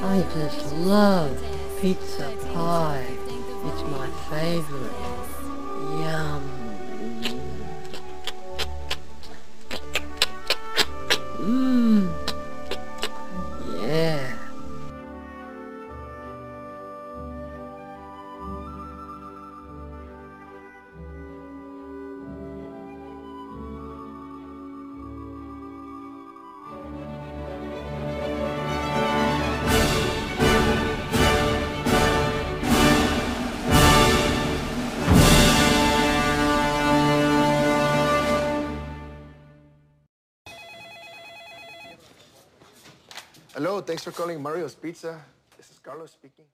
I just love pizza pie. It's my favorite. Yum. Hello, thanks for calling Mario's Pizza. This is Carlos speaking.